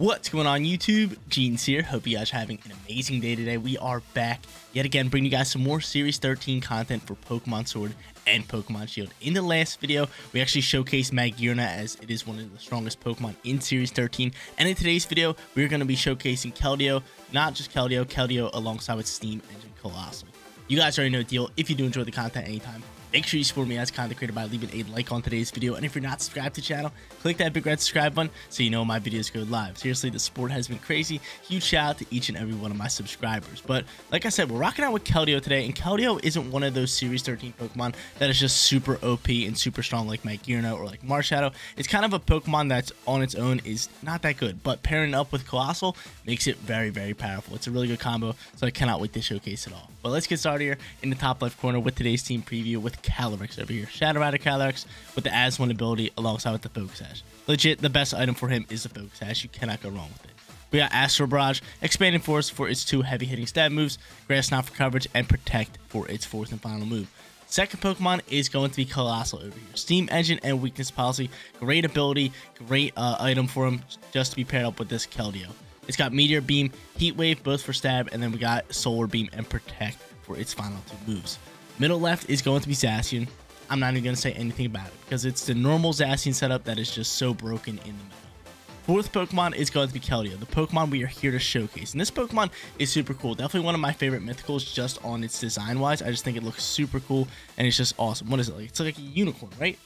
What's going on YouTube? Jeans here. Hope you guys are having an amazing day today. We are back yet again bringing you guys some more Series 13 content for Pokemon Sword and Pokemon Shield. In the last video, we actually showcased Magearna as it is one of the strongest Pokemon in Series 13. And in today's video, we're going to be showcasing Keldeo, not just Keldeo, Keldeo alongside with Steam Engine Coalossal. You guys already know the deal. If you do enjoy the content anytime, Make sure you support me as content creator by leaving a like on today's video. And if you're not subscribed to the channel, click that big red subscribe button so you know my videos go live. Seriously, the support has been crazy. Huge shout out to each and every one of my subscribers. But like I said, we're rocking out with Keldeo today. And Keldeo isn't one of those Series 13 Pokemon that is just super OP and super strong like Magearna or like Marshadow. It's kind of a Pokemon that's on its own is not that good. But pairing up with Coalossal makes it very, very powerful. It's a really good combo. So I cannot wait to showcase it all. But let's get started here in the top left corner with today's team preview with Calyrex over here. Shadow Rider Calyrex with the As One ability alongside with the Focus Sash. Legit, the best item for him is the Focus Sash. You cannot go wrong with it. We got Astral Barrage, Expanding Force for its two heavy hitting stab moves, Grass Knot for coverage, and Protect for its fourth and final move. Second Pokemon is going to be Coalossal over here. Steam Engine and Weakness Policy. Great ability, great uh, item for him just to be paired up with this Keldeo. It's got Meteor Beam, Heat Wave, both for stab, and then we got Solar Beam and Protect for its final two moves. Middle left is going to be Zacian. I'm not even going to say anything about it because it's the normal Zacian setup that is just so broken in the middle. Fourth Pokemon is going to be Keldeo, the Pokemon we are here to showcase. And this Pokemon is super cool. Definitely one of my favorite mythicals just on its design-wise. I just think it looks super cool and it's just awesome. What is it like? It's like a unicorn, right?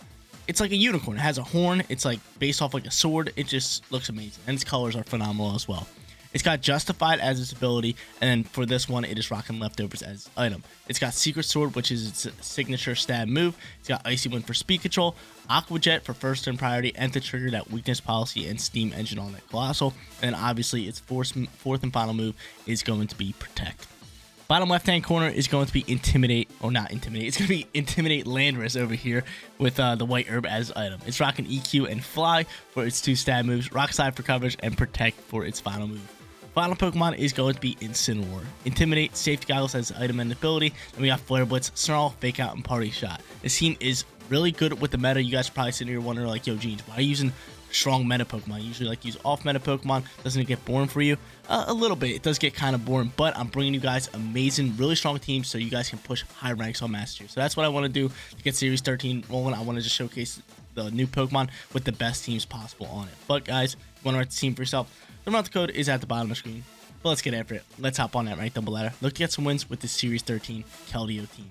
It's like a unicorn. It has a horn. It's like based off like a sword. It just looks amazing. And its colors are phenomenal as well. It's got Justified as its ability, and then for this one, it is rocking Leftovers as item. It's got Secret Sword, which is its signature stab move. It's got Icy Wind for speed control, Aqua Jet for first turn priority, and to trigger that weakness policy and Steam Engine on that Coalossal. And obviously, its fourth, fourth and final move is going to be Protect. Bottom left hand corner is going to be Intimidate, or not Intimidate, it's going to be Intimidate Landorus over here with uh, the White Herb as item. It's rocking EQ and Fly for its two stab moves, Rock Slide for coverage, and Protect for its final move. Final Pokemon is going to be Incineroar. Intimidate, Safety Goggles as item and ability. And we got Flare Blitz, Snarl, Fake Out, and Parting Shot. This team is really good with the meta. You guys are probably sitting here wondering, like, yo, Jeans, why are you using strong meta Pokemon? You usually like use off meta Pokemon. Doesn't it get boring for you? Uh, a little bit. It does get kind of boring, but I'm bringing you guys amazing, really strong teams so you guys can push high ranks on Master So that's what I want to do to get Series 13 rolling. I want to just showcase the new Pokemon with the best teams possible on it. But guys, you want to write the team for yourself, the amount code is at the bottom of the screen. But let's get after it. Let's hop on that right double ladder. Look to get some wins with the Series 13 Keldeo team.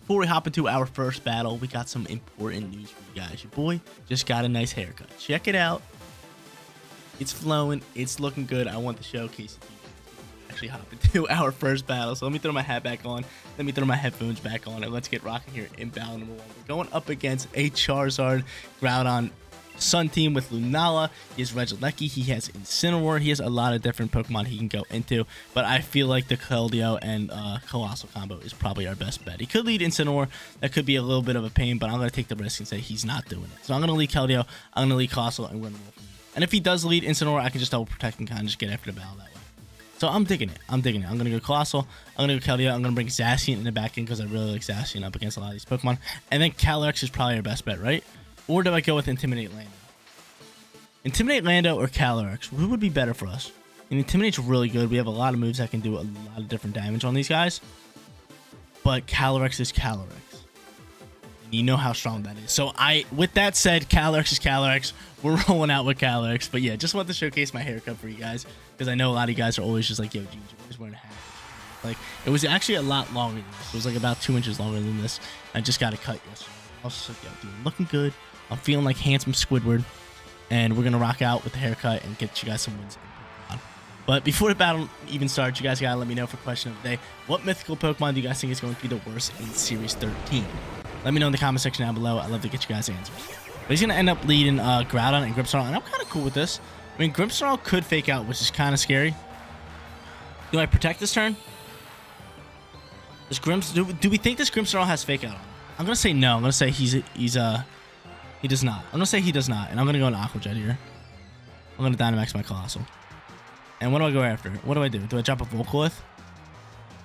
Before we hop into our first battle, we got some important news for you guys. Your boy just got a nice haircut. Check it out. It's flowing. It's looking good. I want to showcase it to you actually hop into our first battle. So let me throw my hat back on. Let me throw my headphones back on. And let's get rocking here in battle number one. We're going up against a Charizard Groudon Sun Team with Lunala. He has Regieleki. He has Incineroar. He has a lot of different Pokemon he can go into. But I feel like the Keldeo and uh, Coalossal combo is probably our best bet. He could lead Incineroar. That could be a little bit of a pain, but I'm going to take the risk and say he's not doing it. So I'm going to lead Keldeo. I'm going to lead Coalossal, and we're. And if he does lead Incineroar, I can just double protect and kind of just get after the battle that way. So I'm digging it. I'm digging it. I'm going to go Coalossal. I'm going to go Keldeo. I'm going to bring Zacian in the back end because I really like Zacian up against a lot of these Pokemon. And then Calyrex is probably our best bet, right? Or do I go with Intimidate Lando? Intimidate Lando or Calyrex? Who would be better for us? And Intimidate's really good. We have a lot of moves that can do a lot of different damage on these guys. But Calyrex is Calyrex. And you know how strong that is. So I, with that said, Calyrex is Calyrex. We're rolling out with Calyrex. But yeah, just want to showcase my haircut for you guys. Because I know a lot of you guys are always just like, yo, you're always wearing a hat. Like, it was actually a lot longer than this. It was like about two inches longer than this. I just got a cut yesterday. I was like, yo, dude, looking good. I'm feeling like handsome Squidward and we're gonna rock out with the haircut and get you guys some wins. But before the battle even starts, you guys gotta let me know for question of the day. What mythical Pokemon do you guys think is going to be the worst in Series 13? Let me know in the comment section down below. I'd love to get you guys answers. But he's gonna end up leading uh, Groudon and Grimmsnarl, and I'm kind of cool with this. I mean, Grimmsnarl could fake out, which is kind of scary. Do I protect this turn? Does Grims do, do we think this Grimmsnarl has fake out? On? I'm gonna say no. I'm gonna say he's he's uh he does not. I'm going to say he does not. And I'm going to go an Aqua Jet here. I'm going to Dynamax my Coalossal. And what do I go after? What do I do? Do I drop a Volcalith?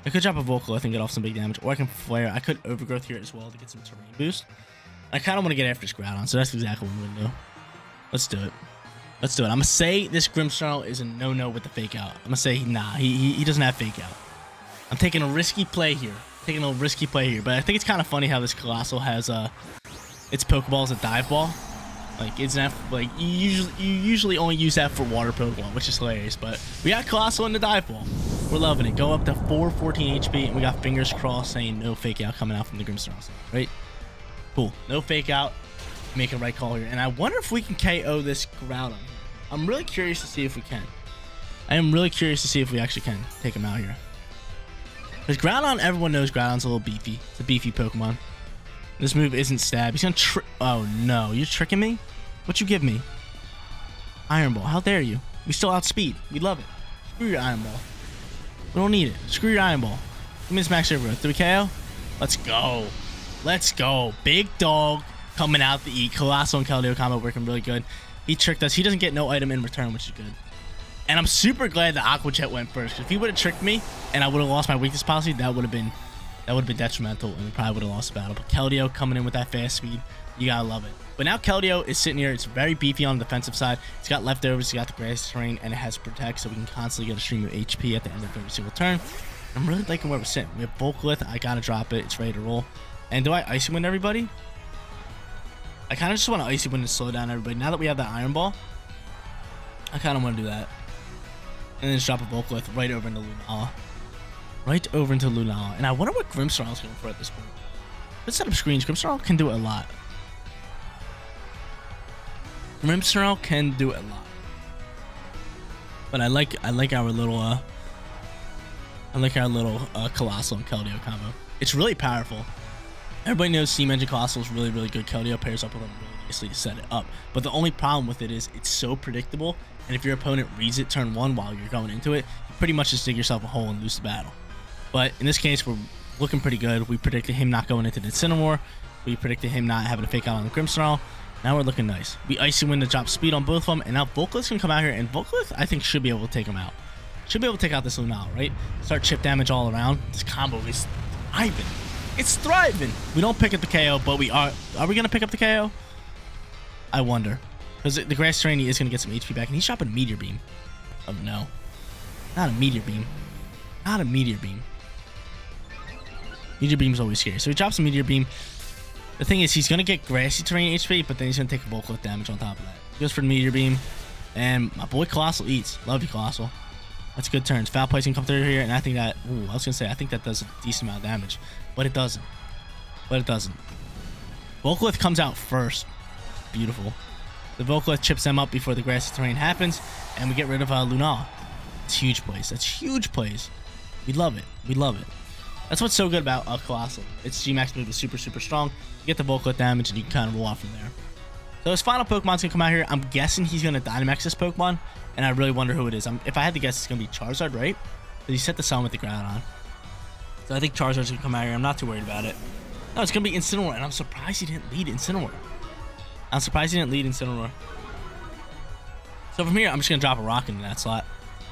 I could drop a Volcalith and get off some big damage. Or I can Flare. I could Overgrowth here as well to get some terrain boost. I kind of want to get after Groudon, so that's exactly what I'm going to do. Let's do it. Let's do it. I'm gonna say this Grimmsnarl is a no-no with the fake out. I'm gonna say nah, he, he, he doesn't have fake out. I'm taking a risky play here. Taking a risky play here, but I think it's kind of funny how this Coalossal has uh its Pokeball as a dive ball. Like it's not like you usually you usually only use that for water Pokemon, which is hilarious. But we got Coalossal in the dive ball. We're loving it. Go up to 414 HP, and we got fingers crossed saying no fake out coming out from the Grimmsnarl. Right? Cool. No fake out. Make a right call here. And I wonder if we can KO this Groudon. I'm really curious to see if we can. I am really curious to see if we actually can take him out here. Because Groudon, everyone knows Groudon's a little beefy. It's a beefy Pokemon. This move isn't stab. He's gonna trick. Oh no, you're tricking me? What you give me? Iron Ball. How dare you? We still outspeed. We love it. Screw your Iron Ball. We don't need it. Screw your Iron Ball. Give me this max. Do we KO? Let's go. Let's go. Big dog coming out to eat. Coalossal and Keldeo combo working really good. He tricked us. He doesn't get no item in return, which is good. And I'm super glad that Aqua Jet went first. If he would have tricked me and I would have lost my weakness policy, that would have been that would have been detrimental and we probably would have lost the battle. But Keldeo coming in with that fast speed, you gotta love it. But now Keldeo is sitting here. It's very beefy on the defensive side. It's got leftovers, it's got the grass terrain, and it has protect, so we can constantly get a stream of HP at the end of every single turn. I'm really liking where we're sitting. We have Volcalith. I gotta drop it. It's ready to roll. And do I Icy Wind everybody? I kind of just want to Icy Wind to slow down everybody. Now that we have that Iron Ball, I kind of want to do that. And then just drop a Volcalith right over into Lunala. Right over into Lunala. And I wonder what Grimmsnarl is going for at this point. Let's set up screens. Grimmsnarl can do a lot. Grimmsnarl can do a lot. But I like I like our little uh I like our little uh, Coalossal and Keldeo combo. It's really powerful. Everybody knows Steam Engine Coalossal is really, really good. Keldeo pairs up with them really nicely to set it up. But the only problem with it is it's so predictable. And if your opponent reads it turn one while you're going into it, you pretty much just dig yourself a hole and lose the battle. But in this case, we're looking pretty good. We predicted him not going into the Incineroar. We predicted him not having a fake out on the Grimmsnarl. Now we're looking nice. We Icy Wind the drop speed on both of them. And now Volcalith can come out here. And Volcalith, I think, should be able to take him out. Should be able to take out this Lunala, right? Start chip damage all around. This combo is thriving. It's thriving. We don't pick up the KO, but we are. Are we going to pick up the KO? I wonder. Because the Grass Terrain is going to get some HP back. And he's dropping a Meteor Beam. Oh, no. Not a Meteor Beam. Not a Meteor Beam. Meteor Beam is always scary. So he drops a Meteor Beam. The thing is, he's going to get Grassy Terrain HP, but then he's going to take a Volcalith damage on top of that. He goes for the Meteor Beam. And my boy Coalossal eats. Love you, Coalossal. That's a good turns. Foul placing come through here, and I think that. Ooh, I was gonna say I think that does a decent amount of damage, but it doesn't. But it doesn't. Volcalith comes out first. Beautiful. The Volcalith chips them up before the grassy terrain happens, and we get rid of uh, Lunala. It's huge plays. That's huge plays. We love it. We love it. That's what's so good about a Coalossal. Its G-Max move is super, super strong. You get the Volcalith damage, and you can kind of roll off from there. So his final Pokemon's gonna come out here. I'm guessing he's gonna Dynamax this Pokemon, and I really wonder who it is. I'm, if I had to guess, it's gonna be Charizard, right? But he set the sun with the ground on. So I think Charizard's gonna come out here. I'm not too worried about it. No, it's gonna be Incineroar, and I'm surprised he didn't lead Incineroar. I'm surprised he didn't lead Incineroar. So from here, I'm just gonna drop a rock into that slot.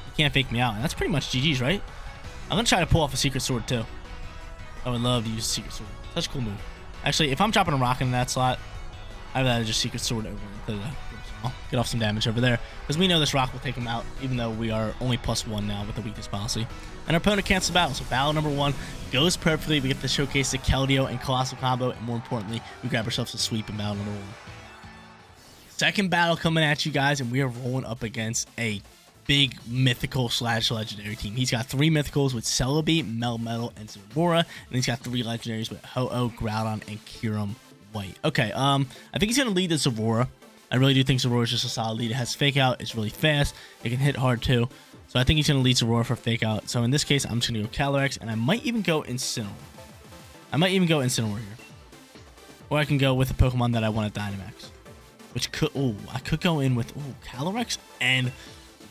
You can't fake me out, and that's pretty much GG's, right? I'm gonna try to pull off a Secret Sword too. I would love to use Secret Sword. Such a cool move. Actually, if I'm dropping a rock in that slot, I'd rather just Secret Sword over into the uh, get off some damage over there because we know this rock will take him out even though we are only plus one now with the weakness policy and our opponent cancels the battle so battle number one goes perfectly we get to showcase the Keldeo and Coalossal combo and more importantly we grab ourselves a sweep in battle number one. Second battle coming at you guys and we are rolling up against a big mythical slash legendary team. He's got three mythicals with Celebi, Melmetal, and Zeraora, and he's got three legendaries with Ho-Oh, Groudon, and Kyurem White. Okay, um, I think he's gonna lead the Zeraora. I really do think Zeraora is just a solid lead. It has fake out, it's really fast, it can hit hard too. So I think he's gonna lead Zeraora for fake out. So in this case, I'm just gonna go Calyrex, and I might even go Incineroar. I might even go Incineroar here. Or I can go with a Pokemon that I want at Dynamax. Which could, oh, I could go in with, oh, Calyrex and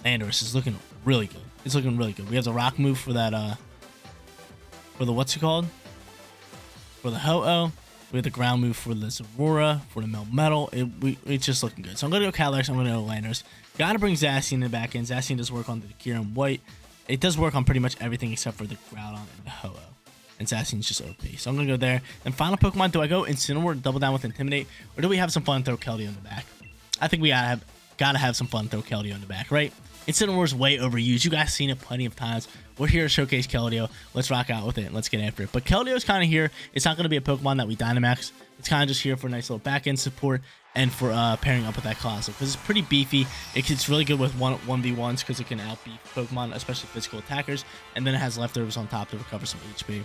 Landorus is looking really good. It's looking really good. We have the rock move for that, uh, for the, what's it called? For the Ho-Oh. We have the ground move for the Zeraora, for the Melmetal. It, it's just looking good. So I'm going to go Calyrex. I'm going to go Landorus. Got to bring Zacian in the back end. Zacian does work on the Kyurem White. It does work on pretty much everything except for the Groudon and the Ho-Oh. And Zacian's just OP. So I'm going to go there. And final Pokemon, do I go Incineroar, double down with Intimidate? Or do we have some fun throw Keldeo in the back? I think we gotta have gotta have some fun. Throw Keldeo in the back, right? Incineroar is way overused. You guys seen it plenty of times. We're here to showcase Keldeo. Let's rock out with it. Let's get after it. But Keldeo is kind of here. It's not going to be a Pokemon that we Dynamax. It's kind of just here for a nice little back end support and for uh, pairing up with that Coalossal because it's pretty beefy. it's really good with one 1v1s because it can outbeat Pokemon, especially physical attackers. And then it has leftovers on top to recover some HP.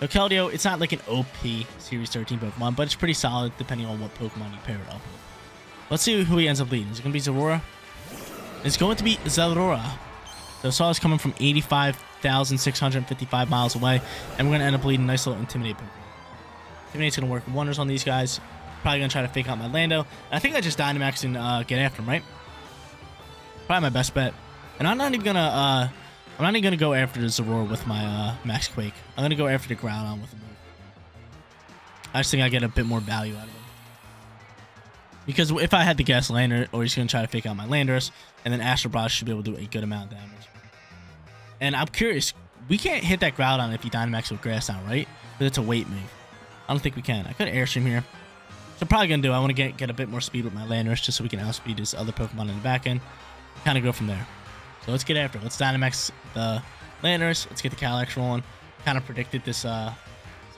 So Keldeo, it's not like an OP Series 13 Pokemon, but it's pretty solid depending on what Pokemon you pair it up with. Let's see who he ends up leading. Is it going to be Zeraora? It's going to be Zeraora. So Saw is coming from 85,655 miles away, and we're going to end up leading a nice little Intimidate. Intimidate's going to work wonders on these guys. Probably going to try to fake out my Lando. I think I just Dynamax and uh, get after him, right? Probably my best bet. And I'm not even going to... Uh, I'm not even going to go after the Zeraora with my uh, Max Quake. I'm going to go after the Groudon with the move. I just think I get a bit more value out of it. Because if I had to guess Lander, or he's going to try to fake out my Landorus, and then Barrage should be able to do a good amount of damage. And I'm curious, we can't hit that Groudon if he Dynamax with Grass Knot, right? But it's a weight move. I don't think we can. I could Airstream here. So I'm probably going to do, I want to get, get a bit more speed with my Landorus just so we can outspeed his other Pokemon in the back end. Kind of go from there. So let's get after it. Let's Dynamax the Landorus. Let's get the Calyrex rolling. Kind of predicted this uh,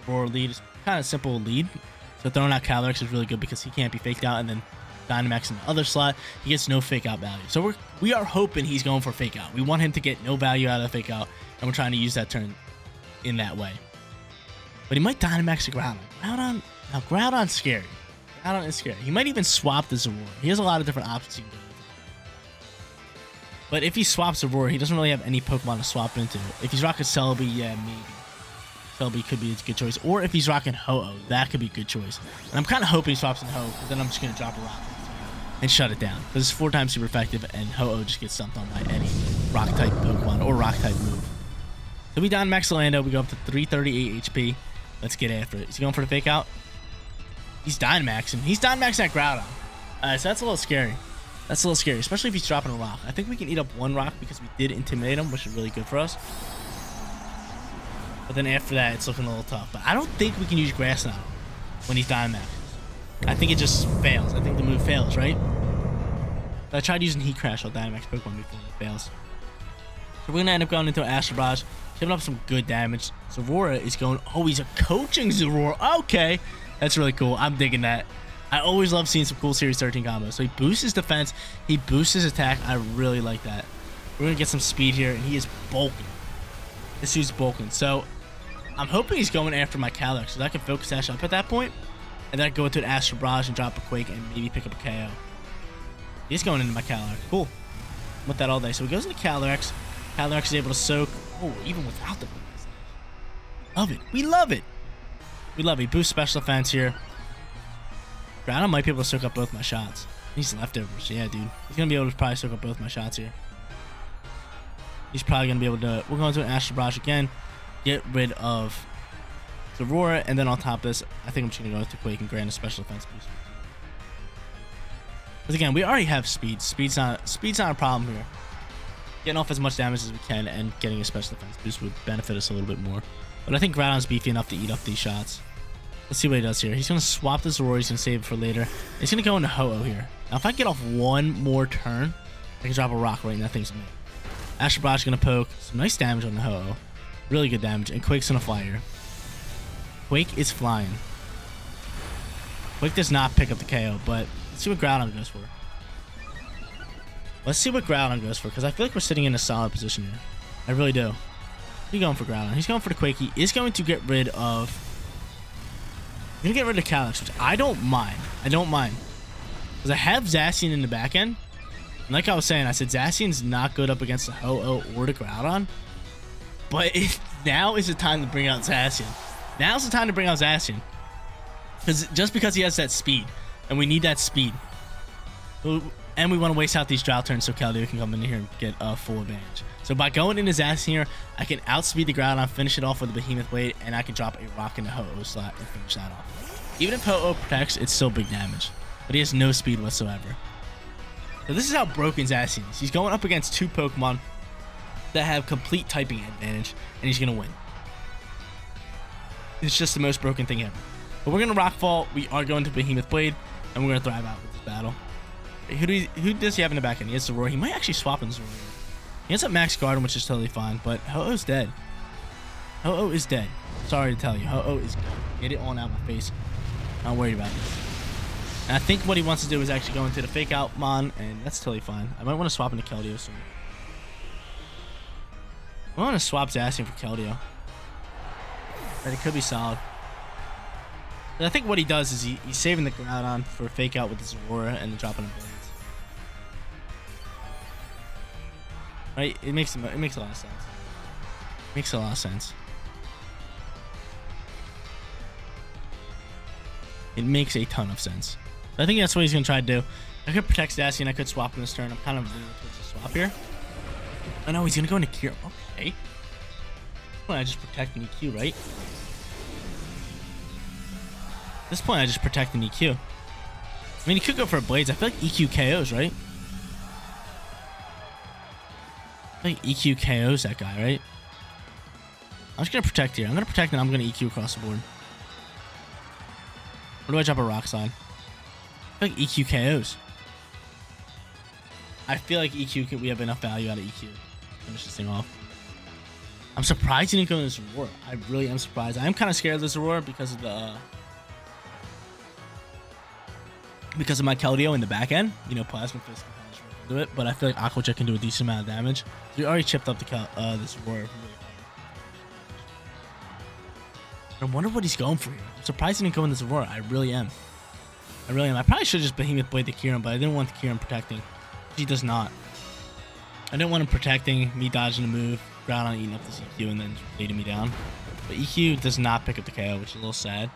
Zeraora lead. It's kind of simple lead. So throwing out Calyrex is really good because he can't be faked out, and then Dynamax in the other slot, he gets no fake out value. So we're we are hoping he's going for fake out. We want him to get no value out of fake out, and we're trying to use that turn in that way. But he might Dynamax the Groudon. Groudon, now Groudon's scary. Groudon is scary. He might even swap the Zeraora. He has a lot of different options he can do. But if he swaps Aurora, he doesn't really have any Pokemon to swap into. If he's rocking Celebi, yeah, maybe. Celebi could be a good choice. Or if he's rocking Ho-Oh, that could be a good choice. And I'm kind of hoping he swaps in Ho-Oh, because then I'm just going to drop a rock and shut it down. Because it's four times super effective, and Ho-Oh just gets stumped on by any rock-type Pokemon or rock-type move. So we down Max Orlando. We go up to 338 HP. Let's get after it. Is he going for the fake out? He's Dynamaxing. He's Dynamaxing that Groudon. Alright, so that's a little scary. That's a little scary, especially if he's dropping a rock. I think we can eat up one rock because we did intimidate him, which is really good for us. But then after that, it's looking a little tough. But I don't think we can use Grass Knot when he's Dynamax. I think it just fails. I think the move fails, right? But I tried using Heat Crash on Dynamax Pokemon before it fails. So we're going to end up going into Astral Barrage, giving up some good damage. Zeraora is going... Oh, he's a coaching Zeraora. Okay. That's really cool. I'm digging that. I always love seeing some cool Series 13 combos. So he boosts his defense. He boosts his attack. I really like that. We're going to get some speed here, and he is bulking. This dude's bulking. So I'm hoping he's going after my Calyrex, so that I can focus Ash up at that point, and then I go into an Astral Barrage and drop a Quake and maybe pick up a KO. He's going into my Calyrex. Cool. I'm with that all day. So he goes into Calyrex. Calyrex is able to soak. Oh, even without the Love it. We love it. We love it. Boost special defense here. Groudon might be able to soak up both my shots. He's leftovers. Yeah, dude. He's going to be able to probably soak up both my shots here. He's probably going to be able to... We're going to an Astral Barrage again get rid of Aurora, and then on top of this, I think I'm just to go to Quake and grant a special defense boost. Because again, we already have speed. Speed's not speed's not a problem here. Getting off as much damage as we can and getting a special defense boost would benefit us a little bit more. But I think Groudon's beefy enough to eat up these shots. Let's see what he does here. He's to swap this Aurora. He's to save it for later. He's to go into Ho-Oh here. Now, if I get off one more turn, I can drop a rock right in that thing's me. Going to poke. Some nice damage on the Ho-Oh. Really good damage. And Quake's gonna fly here. Quake is flying. Quake does not pick up the KO, but let's see what Groudon goes for. Let's see what Groudon goes for, because I feel like we're sitting in a solid position here. I really do. He's going for Groudon. He's going for the Quake. He is going to get rid of... He's going to get rid of Calyrex, which I don't mind. I don't mind. Because I have Zacian in the back end. And like I was saying, I said Zacian's not good up against the Ho-Oh or the Groudon. But now is the time to bring out Zacian. Now's the time to bring out Zacian. Because just because he has that speed, and we need that speed. And we want to waste out these drought turns so Keldeo can come in here and get a full advantage. So by going into Zacian here, I can outspeed the Groudon, finish it off with a Behemoth Blade, and I can drop a Rock in the Ho-Oh slot and finish that off. Even if Ho-Oh protects, it's still big damage. But he has no speed whatsoever. So this is how broken Zacian is. He's going up against two Pokemon that have complete typing advantage, and he's going to win. It's just the most broken thing ever. But we're going to Rockfall. We are going to Behemoth Blade, and we're going to thrive out with this battle. Who, do he, who does he have in the back end? He has Zoroark. He might actually swap in Zoroark. He has a Max Garden, which is totally fine, but Ho-Oh's dead. Ho-Oh is dead. Sorry to tell you. Ho-Oh is gone. Get it on out of my face. Not worried about this. And I think what he wants to do is actually go into the fake out Mon, and that's totally fine. I might want to swap into Keldeo soon. I want to swap Zacian for Keldeo. But it could be solid. I think what he does is he, he's saving the Groudon for a fake out with his Aurora and dropping a Blades. Right? It makes it makes a lot of sense. It Makes a lot of sense. It makes a ton of sense. I think that's what he's gonna try to do. I could protect Zacian, I could swap in this turn. I'm kind of leaning towards the swap here. Oh no, he's gonna go into Kira. Okay. Well, I just protect an EQ, right? This point, I just protect an EQ. I mean, he could go for Blades. I feel like EQ KOs, right? I think EQ KOs that guy, right? I'm just gonna protect here. I'm gonna protect and I'm gonna EQ across the board. Where do I drop a rock sign? I feel like EQ KOs. I feel like EQ we have enough value out of EQ. Finish this thing off. I'm surprised he didn't go in this Aurora. I really am surprised. I am kind of scared of this Aurora because of the uh, because of my Keldeo in the back end. You know, Plasma Fist can kind of do it, but I feel like Aqua Jet can do a decent amount of damage. We already chipped up the Cal uh, this Aurora. I wonder what he's going for here. I'm surprised he didn't go in this Aurora. I really am. I really am. I probably should have just Behemoth Blade the Kyurem, but I didn't want the Kyurem protecting. He does not. I didn't want him protecting, me dodging the move, Groudon eating up this EQ, and then leading me down. But EQ does not pick up the KO, which is a little sad.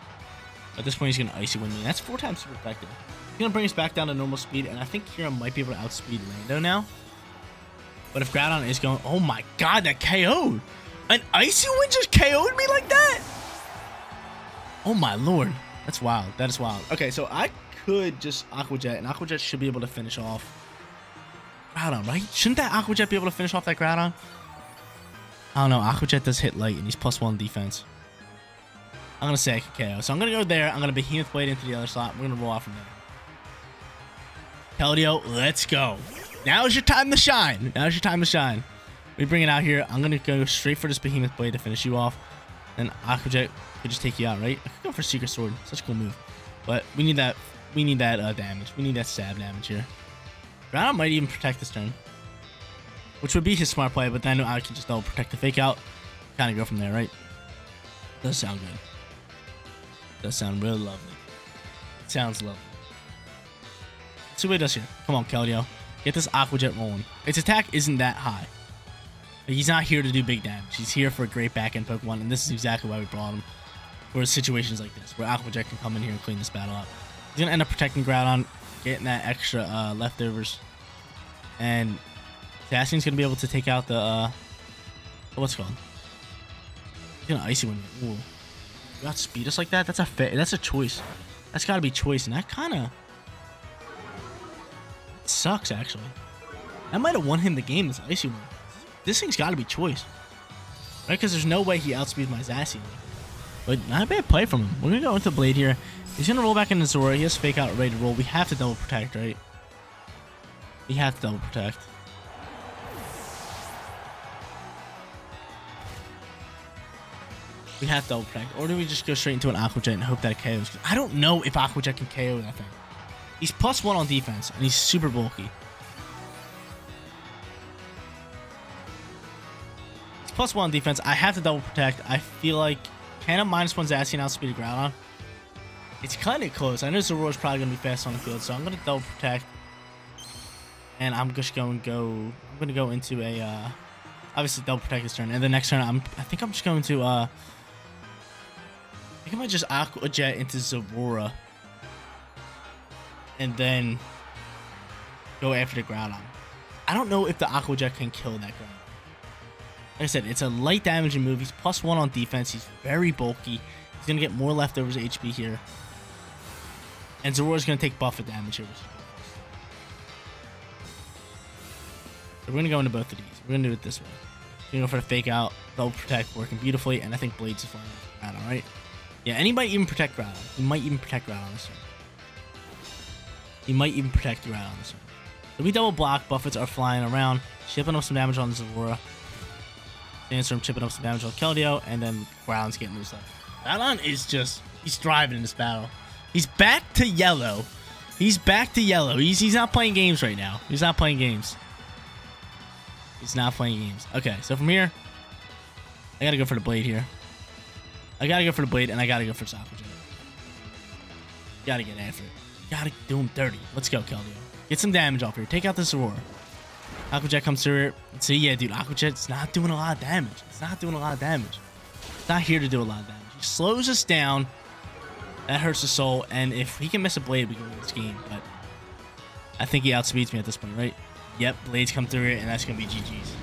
At this point, he's going to Icy Wind me. That's four times super effective. He's going to bring us back down to normal speed, and I think Kyurem might be able to outspeed Lando now. But if Groudon is going... Oh my god, that KO'd! An Icy Wind just KO'd me like that? Oh my lord. That's wild. That is wild. Okay, so I could just Aqua Jet, and Aqua Jet should be able to finish off Groudon, right? Shouldn't that Aqua Jet be able to finish off that Groudon? I don't know. Aqua Jet does hit light, and he's plus one defense. I'm going to say I KO. So I'm going to go there. I'm going to Behemoth Blade into the other slot. We're going to roll off from there. Keldeo, let's go. Now's your time to shine. Now's your time to shine. We bring it out here. I'm going to go straight for this Behemoth Blade to finish you off. And Aqua Jet could just take you out, right? I could go for Secret Sword. Such a cool move. But we need that we need that uh, damage. We need that stab damage here. Groudon might even protect this turn. Which would be his smart play, but then I can just double protect the fake out. Kind of go from there, right? Does sound good. Does sound really lovely. sounds lovely. Let's see what he does here. Come on, Keldeo. Get this Aqua Jet rolling. Its attack isn't that high. He's not here to do big damage. He's here for a great back-end Pokemon, and this is exactly why we brought him. For situations like this, where Aqua Jet can come in here and clean this battle up. He's going to end up protecting Groudon, getting that extra uh, leftovers. And going to be able to take out the... Uh, what's it called? He's to Icy Wind. Ooh. You got speed us like that? That's a. That's a choice. That's got to be choice, and that kind of... Sucks, actually. That might have won him the game, this Icy Wind. This thing's got to be choice. Right? Because there's no way he outspeeds my Zacian. But not a bad play from him. We're going to go into Blade here. He's going to roll back into Zora. He has Fake Out ready to roll. We have to double protect, right? We have to double protect. We have to double protect. Or do we just go straight into an Aqua Jet and hope that it KOs? I don't know if Aqua Jet can KO that thing. He's plus one on defense, and he's super bulky. He's plus one on defense. I have to double protect. I feel like can a minus one Zacian outspeed to Groudon? It's kind of close. I know Zoroark's probably going to be fast on the field, so I'm going to double protect. And I'm just going to go... I'm going to go into a... Uh, obviously, double protect this turn. And the next turn, I'm, I think I'm just going to... Uh, I think I might just Aqua Jet into Zoroark. And then go after the Groudon. I don't know if the Aqua Jet can kill that Groudon. Like I said, it's a light damaging move. He's plus one on defense. He's very bulky. He's going to get more leftovers HP here. And Zoroark's going to take buffer damage here. So we're going to go into both of these. We're going to do it this way. We're going to go for the fake out. Double protect working beautifully. And I think Blades is flying out, alright? Yeah, and he might even protect Groudon. He might even protect Groudon this turn. He might even protect Groudon this turn. So we double block. Buffets are flying around, chipping up some damage on Zora. Sandstorm chipping up some damage on Keldeo, and then Ground's getting loose up. Groudon is just, he's thriving in this battle. He's back to yellow. He's back to yellow. He's, he's not playing games right now. He's not playing games. He's not playing games. Okay, so from here, I gotta go for the blade here. I gotta go for the blade, and I gotta go for Sakura. Gotta get after it. Gotta do him dirty. Let's go, Keldeo. Get some damage off here. Take out this Aurora. Aqua Jet comes through. See, yeah, dude, Aqua Jet's not doing a lot of damage. It's not doing a lot of damage. It's not here to do a lot of damage. He slows us down. That hurts the soul. And if he can miss a blade, we can win this game. But I think he outspeeds me at this point, right? Yep, blades come through here, and that's going to be GG's.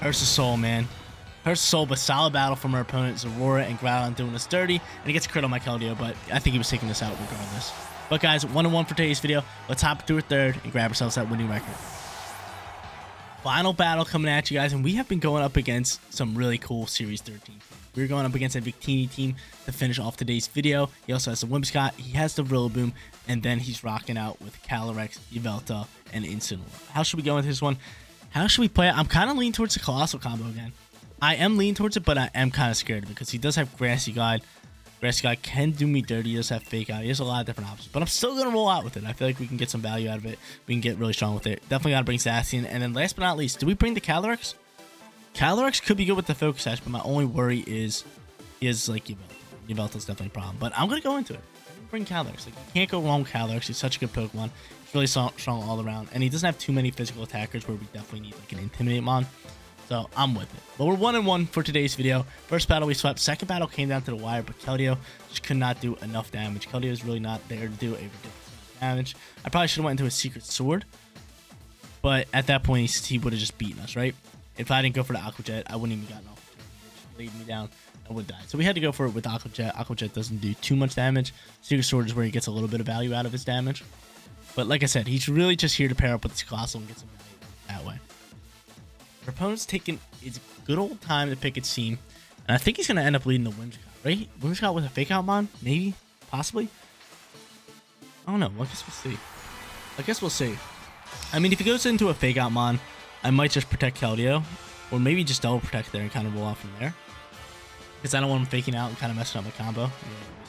Hurts the soul, man. Hurts the soul, but solid battle from our opponents, Aurora and Groudon doing us dirty. And he gets a crit on my Keldeo, but I think he was taking this out regardless. But guys, one on one for today's video. Let's hop through a third and grab ourselves that winning record. Final battle coming at you guys, and we have been going up against some really cool Series 13. We're going up against a Victini team to finish off today's video. He also has the Whimsicott, he has the Rillaboom, and then he's rocking out with Calyrex, Yveltal, and Incineroar. How should we go with this one? How should we play it? I'm kind of leaning towards the Coalossal combo again. I am leaning towards it, but I am kind of scared because he does have Grassy Glide, Grassy Glide can do me dirty. He does have Fake Out. He has a lot of different options. But I'm still going to roll out with it. I feel like we can get some value out of it. We can get really strong with it. Definitely got to bring Zacian. And then last but not least, do we bring the Calyrex? Calyrex could be good with the Focus Sash, but my only worry is he is like Yveltal. Yveltal's definitely a problem. But I'm going to go into it. Bring Calyrex. Like, you can't go wrong with Calyrex. He's such a good Pokemon. He's really strong all around. And he doesn't have too many physical attackers where we definitely need like an Intimidate Mon. So I'm with it. But we're one and one for today's video. First battle we swept. Second battle came down to the wire, but Keldeo just could not do enough damage. Keldeo is really not there to do a ridiculous damage. I probably should have went into a secret sword, but at that point he would have just beaten us, right? If I didn't go for the Aqua Jet, I wouldn't even gotten off. Laid me down. I would die. So we had to go for it with Aqua Jet. Aqua Jet doesn't do too much damage. Secret Sword is where he gets a little bit of value out of his damage. But like I said, he's really just here to pair up with this Coalossal and get some value that way. Our opponent's taking his good old time to pick its team. And I think he's going to end up leading the Whimsicott, right? Whimsicott with a fake out mon? Maybe? Possibly? I don't know. I guess we'll see. I guess we'll see. I mean, if he goes into a fake out mon, I might just protect Keldeo. Or maybe just double protect there and kind of roll off from there. Because I don't want him faking out and kind of messing up my combo.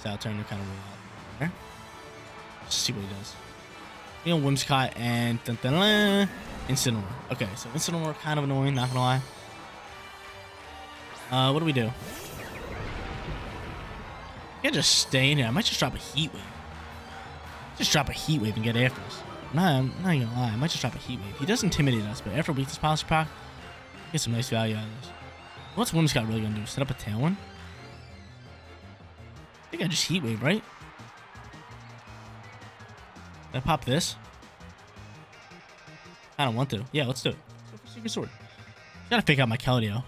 Yeah, out turn to kind of roll out there. Let's see what he does. You know, Whimsicott and dun, dun, dun, Incineroar. Okay, so Incineroar kind of annoying, not gonna lie. Uh, what do we do? I can just stay in here. I might just drop a Heat Wave. Just drop a Heat Wave and get after us. Nah, I'm not gonna lie. I might just drop a Heat Wave. He does intimidate us, but after we beat this policy proc, get some nice value out of this. What's Whimsicott really gonna do? Set up a Tailwind? I think I just Heat Wave, right? Did I pop this? I don't want to. Yeah, let's do it. Secret Sword. Gotta fake out my Keldeo.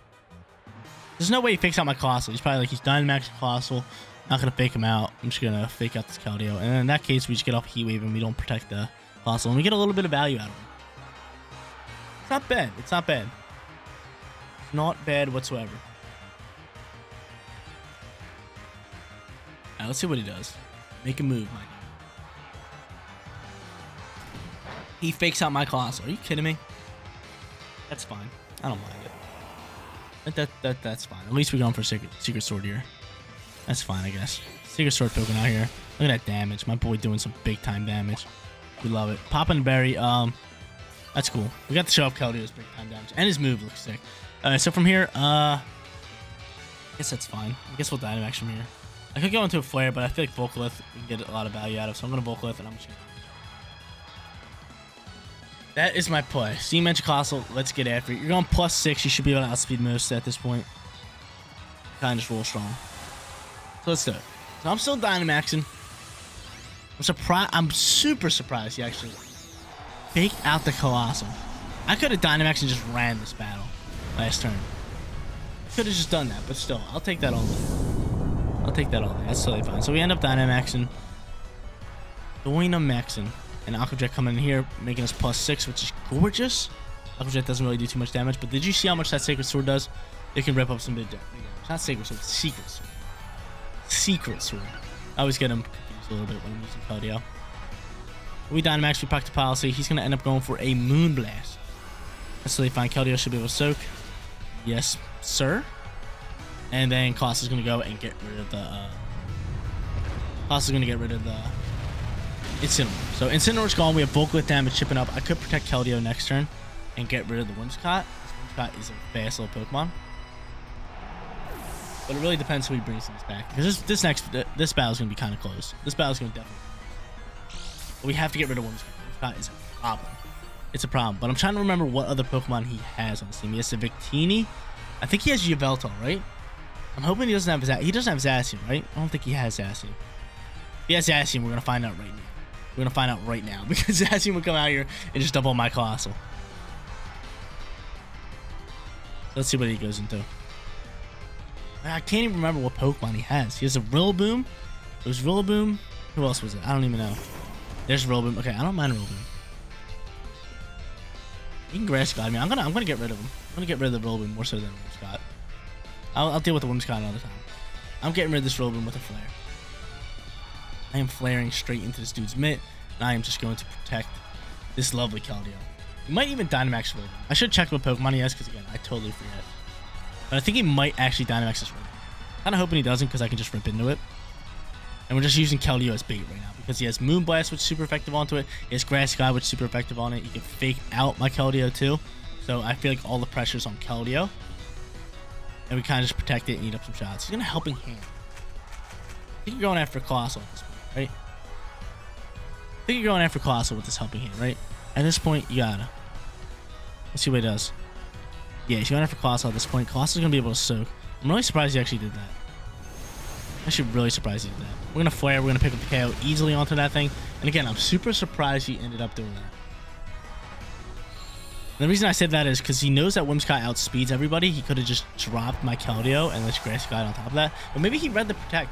There's no way he fakes out my Coalossal. He's probably like, he's Dynamax Coalossal. Not gonna fake him out. I'm just gonna fake out this Keldeo. And in that case, we just get off Heat Wave and we don't protect the Coalossal. And we get a little bit of value out of him. It's not bad. It's not bad. It's not bad whatsoever. Alright, let's see what he does. Make a move, He fakes out my Coalossal. Are you kidding me? That's fine. I don't mind it. That, that, that That's fine. At least we're going for Secret, Secret Sword here. That's fine, I guess. Secret Sword token out here. Look at that damage. My boy doing some big time damage. We love it. Popping Berry. Um, That's cool. We got to show off Keldeo's big time damage. And his move looks sick. Uh, so from here, uh... I guess that's fine. I guess we'll Dynamax from here. I could go into a Flare, but I feel like Volcalith we can get a lot of value out of. So I'm going to Volcalith and I'm just to that is my play. Steam Edge Coalossal, let's get after it. You're going plus six. You should be able to outspeed most at this point. Kind of just roll strong. So let's do it. So I'm still Dynamaxing. I'm surprised. I'm super surprised he actually faked out the Coalossal. I could have Dynamaxed and just ran this battle last turn. I Could have just done that, but still, I'll take that all day. I'll take that all day. That's totally fine. So we end up Dynamaxing. Dynamaxing. And Aqua Jet coming in here, making us plus six, which is gorgeous. Aqua Jet doesn't really do too much damage, but did you see how much that Sacred Sword does? It can rip up some big damage. Not Sacred Sword, Secret Sword. Secret Sword. I always get him confused a little bit when I'm using Keldeo. We Dynamax, we Pocket Policy. He's going to end up going for a Moonblast. That's totally fine. Keldeo should be able to soak. Yes, sir. And then Koss is going to go and get rid of the... Uh, is going to get rid of the Incineroar. So Incineroar's gone. We have Volcalith damage chipping up. I could protect Keldeo next turn and get rid of the Whimsicott. Whimsicott is a fast little Pokemon. But it really depends who he brings in this back. Because this, this next this battle is going to be kind of close. This battle is going to definitely but we have to get rid of Whimsicott. Whimsicott is a problem. It's a problem. But I'm trying to remember what other Pokemon he has on this team. He has a Victini. I think he has Yveltal, right? I'm hoping he doesn't have He doesn't have Zacian, right? I don't think he has Zacian. If he has Zacian, we're going to find out right now. We're to find out right now. Because Zacian would come out here and just double my Coalossal. Let's see what he goes into. I can't even remember what Pokemon he has. He has a Rillaboom. It was Rillaboom. Who else was it? I don't even know. There's Rillaboom. Okay, I don't mind Rillaboom. He can Grass God me. I'm gonna I'm gonna get rid of him. I'm gonna get rid of the Rillaboom more so than Whimsicott. I'll, I'll deal with the Whimsicott another time. I'm getting rid of this Rillaboom with a flare. I am flaring straight into this dude's mitt, and I am just going to protect this lovely Keldeo. He might even Dynamax Rillaboom. I should check what Pokemon he has, because again, I totally forget. But I think he might actually Dynamax this Rillaboom. Kinda hoping he doesn't, because I can just rip into it. And we're just using Keldeo as bait right now because he has Moonblast, which is super effective onto it. He has Grassy Glide, which is super effective on it. You can fake out my Keldeo too. So I feel like all the pressure's on Keldeo. And we kind of just protect it and eat up some shots. He's going to helping hand. I think you're going after Coalossal at this point, right? I think you're going after Coalossal with this helping hand, right? At this point, you gotta. Let's see what he does. Yeah, he's going after Coalossal at this point. Coalossal's going to be able to soak. I'm really surprised he actually did that. I Actually, really surprised he did that. We're to flare. We're to pick up the KO easily onto that thing. And again, I'm super surprised he ended up doing that. And the reason I said that is because he knows that Whimsicott outspeeds everybody. He could have just dropped my Keldeo and let Grassy Glide on top of that. But maybe he read the Protect.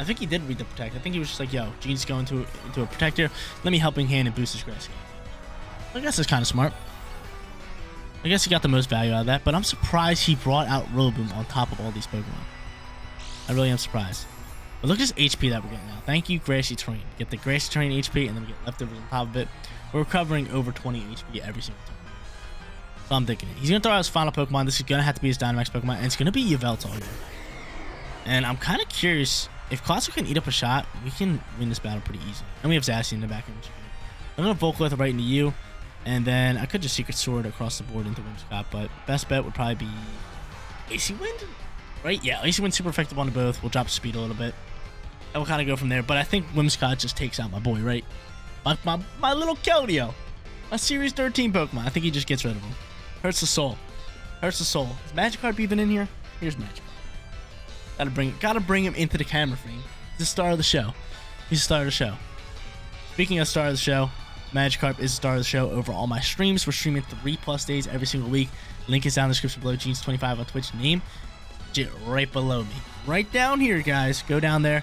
I think he did read the Protect. I think he was just like, yo, Jeans going to, into a Protector. Let me Helping Hand and boost his Grass. I guess it's kind of smart. I guess he got the most value out of that. But I'm surprised he brought out Rillaboom on top of all these Pokemon. I really am surprised. But look at this HP that we're getting now. Thank you, Grassy Terrain. Get the Grassy Terrain HP, and then we get leftovers on top of it. We're recovering over 20 HP every single time. So I'm thinking He's going to throw out his final Pokemon. This is going to have to be his Dynamax Pokemon, and it's going to be Yveltal here. And I'm kind of curious. If Classic can eat up a shot, we can win this battle pretty easily. And we have Zacian in the back end. I'm going to Volcalith right into you. And then I could just Secret Sword across the board into Whimsicott, but best bet would probably be Icy Wind? Right? Yeah, Icy Wind super effective on both. We'll drop speed a little bit. And we'll kind of go from there. But I think Whimsicott just takes out my boy, right? My, my, my little Keldeo. My Series 13 Pokemon. I think he just gets rid of him. Hurts the soul. Hurts the soul. Is Magikarp even in here? Here's Magikarp. Gotta bring, gotta bring him into the camera frame. He's the star of the show. He's the star of the show. Speaking of star of the show, Magikarp is the star of the show over all my streams. We're streaming three plus days every single week. Link is down in the description below. Jeans25 on Twitch. Name right below me. Right down here, guys. Go down there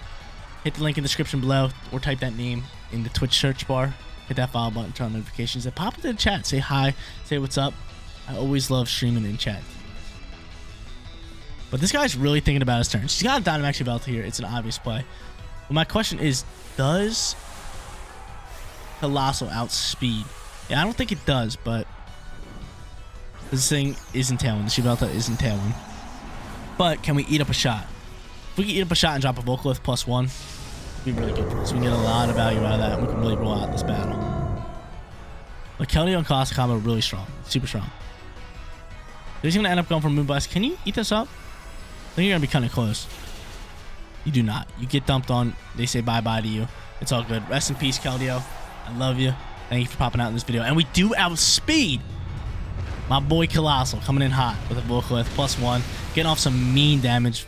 hit the link in the description below or type that name in the Twitch search bar. Hit that follow button, turn on notifications, and pop into the chat. Say hi, say what's up. I always love streaming in chat. But this guy's really thinking about his turn. He's got a Dynamax belt here. It's an obvious play. But my question is, does Coalossal outspeed? Yeah, I don't think it does, but this thing isn't Tailwind. The Shivelta isn't Tailwind. But can we eat up a shot? If we can eat up a shot and drop a Volcalith plus one, be really good for us. We can get a lot of value out of that, and we can really roll out this battle. But Keldeo and Cost combo really strong. Super strong. He's going to end up going for Moonblast. Can you eat this up? Think you're to be kind of close. You do not. You get dumped on. They say bye-bye to you. It's all good. Rest in peace, Keldeo. I love you. Thank you for popping out in this video. And we do outspeed my boy Coalossal coming in hot with a Volcalith plus one. Getting off some mean damage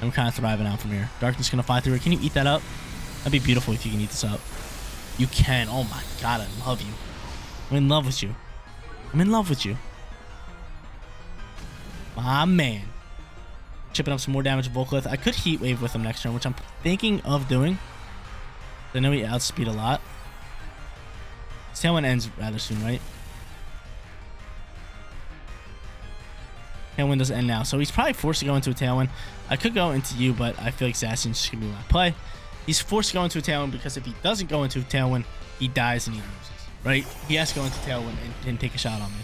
I'm kind of thriving out from here. Darkness gonna fly through it. Can you eat that up? That'd be beautiful if you can eat this up. You can. Oh my god, I love you. I'm in love with you. I'm in love with you. My man. Chipping up some more damage with Volcalith. I could Heat Wave with him next turn, which I'm thinking of doing. I know he outspeed a lot. Tailwind ends rather soon, right? Tailwind doesn't end now. So he's probably forced to go into a Tailwind. I could go into you, but I feel like Zacian's just going to be my play. He's forced to go into a Tailwind because if he doesn't go into a Tailwind, he dies and he loses, right? He has to go into Tailwind and, and take a shot on me.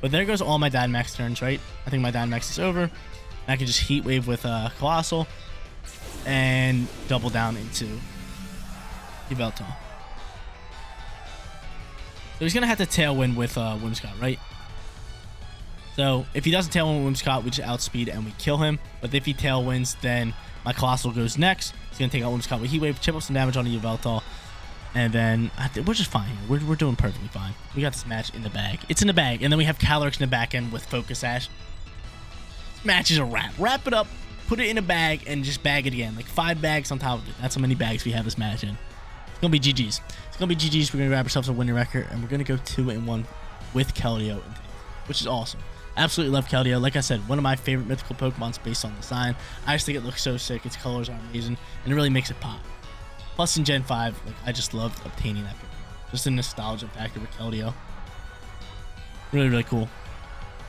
But there goes all my Dynamax turns, right? I think my Dynamax is over. I can just Heat Wave with uh, Coalossal and double down into Yveltal. So he's going to have to Tailwind with uh, Whimsicott, right? So if he doesn't Tailwind Whimsicott, we just outspeed and we kill him. But if he Tailwinds, then my Coalossal goes next. He's going to take out Whimsicott with Heat Wave, chip up some damage on the Yveltal. And then we're just fine. We're, we're doing perfectly fine. We got this match in the bag. It's in the bag. And then we have Calyrex in the back end with Focus Sash. Match is a wrap. Wrap it up, put it in a bag, and just bag it again. Like five bags on top of it. That's how many bags we have this match in. It's to be GG's. It's to be GG's. We're to grab ourselves a winning record. And we're to go 2 and 1 with Keldeo, which is awesome. Absolutely love Keldeo. Like I said, one of my favorite mythical Pokemons based on the design. I just think it looks so sick. Its colors are amazing. And it really makes it pop. Plus in Gen 5, like I just loved obtaining that Pokemon. Just a nostalgia factor with Keldeo. Really, really cool.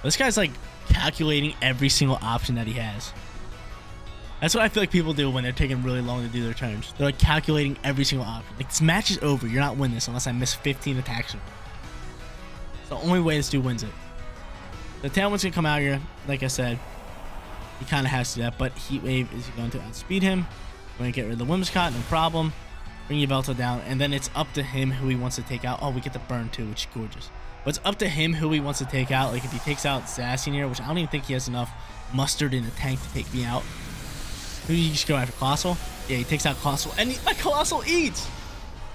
This guy's like calculating every single option that he has. That's what I feel like people do when they're taking really long to do their turns. They're like calculating every single option. Like this match is over. You're not winning this unless I miss 15 attacks. It's the only way this dude wins it. The Tailwind's gonna come out here. Like I said, he kind of has to that. But Heat Wave is going to outspeed him. We're to get rid of the Whimsicott, no problem. Bring Yveltal down, and then it's up to him who he wants to take out. Oh, we get the burn too, which is gorgeous. But it's up to him who he wants to take out. Like, if he takes out here, which I don't even think he has enough mustard in the tank to take me out. Who you just go after? Coalossal? Yeah, he takes out Coalossal. and he, my Coalossal eats!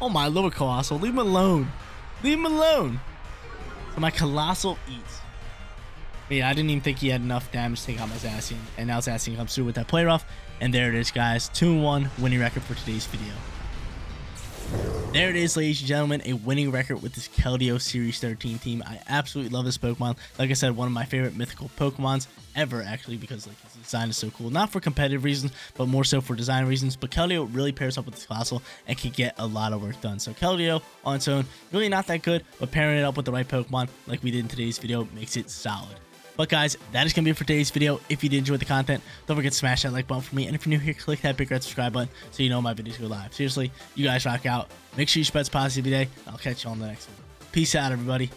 Oh my lord, Coalossal. Leave him alone. Leave him alone. So my Coalossal eats. Yeah, I didn't even think he had enough damage to take out my Zacian. And now Zacian comes through with that play rough. And there it is, guys. 2-1 winning record for today's video. There it is, ladies and gentlemen, a winning record with this Keldeo Series 13 team. I absolutely love this Pokemon. Like I said, one of my favorite mythical Pokemons ever, actually, because like his design is so cool. Not for competitive reasons, but more so for design reasons. But Keldeo really pairs up with this Coalossal and can get a lot of work done. So Keldeo on its own, really not that good, but pairing it up with the right Pokemon, like we did in today's video, makes it solid. But guys, that is going to be it for today's video. If you did enjoy the content, don't forget to smash that like button for me. And if you're new here, click that big red subscribe button so you know my videos go live. Seriously, you guys rock out. Make sure you spread positive today. I'll catch you on the next one. Peace out, everybody.